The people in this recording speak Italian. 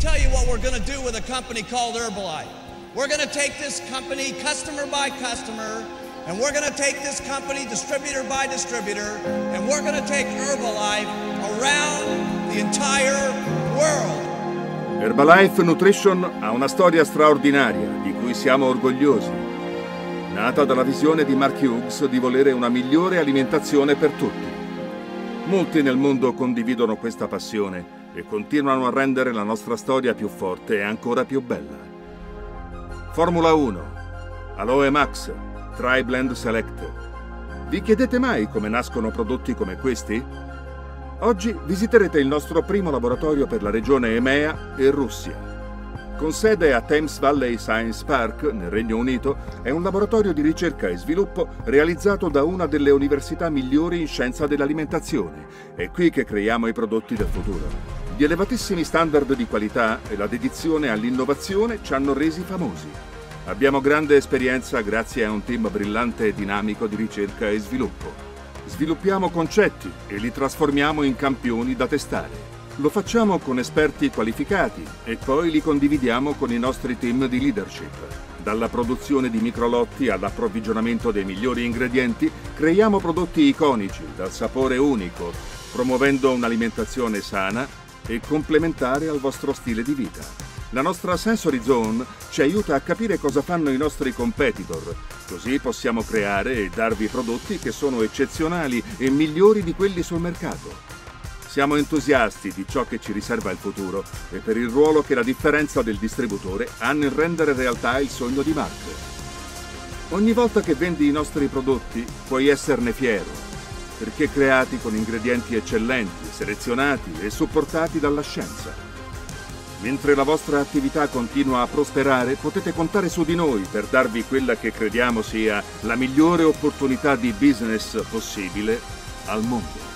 tell you what we're going to do with a company called Herbalife. We're going to take this company customer by customer, and we're going to take this company distributor by distributor, and we're going to take Herbalife around the entire world. Herbalife Nutrition ha una storia straordinaria di cui siamo orgogliosi. Nata dalla visione di Mark Hughes di volere una migliore alimentazione per tutti. Molti nel mondo condividono questa passione e continuano a rendere la nostra storia più forte e ancora più bella. Formula 1, Aloe Max, TriBlend Select. Vi chiedete mai come nascono prodotti come questi? Oggi visiterete il nostro primo laboratorio per la regione EMEA e Russia. Con sede a Thames Valley Science Park, nel Regno Unito, è un laboratorio di ricerca e sviluppo realizzato da una delle università migliori in scienza dell'alimentazione. È qui che creiamo i prodotti del futuro. Gli elevatissimi standard di qualità e la dedizione all'innovazione ci hanno resi famosi. Abbiamo grande esperienza grazie a un team brillante e dinamico di ricerca e sviluppo. Sviluppiamo concetti e li trasformiamo in campioni da testare. Lo facciamo con esperti qualificati e poi li condividiamo con i nostri team di leadership. Dalla produzione di microlotti all'approvvigionamento dei migliori ingredienti, creiamo prodotti iconici dal sapore unico, promuovendo un'alimentazione sana e complementare al vostro stile di vita. La nostra Sensory Zone ci aiuta a capire cosa fanno i nostri competitor, così possiamo creare e darvi prodotti che sono eccezionali e migliori di quelli sul mercato. Siamo entusiasti di ciò che ci riserva il futuro e per il ruolo che la differenza del distributore ha nel rendere realtà il sogno di Mark. Ogni volta che vendi i nostri prodotti puoi esserne fiero, perché creati con ingredienti eccellenti, selezionati e supportati dalla scienza. Mentre la vostra attività continua a prosperare, potete contare su di noi per darvi quella che crediamo sia la migliore opportunità di business possibile al mondo.